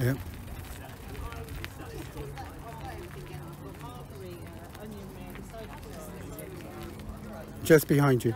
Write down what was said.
Yeah. Just behind you.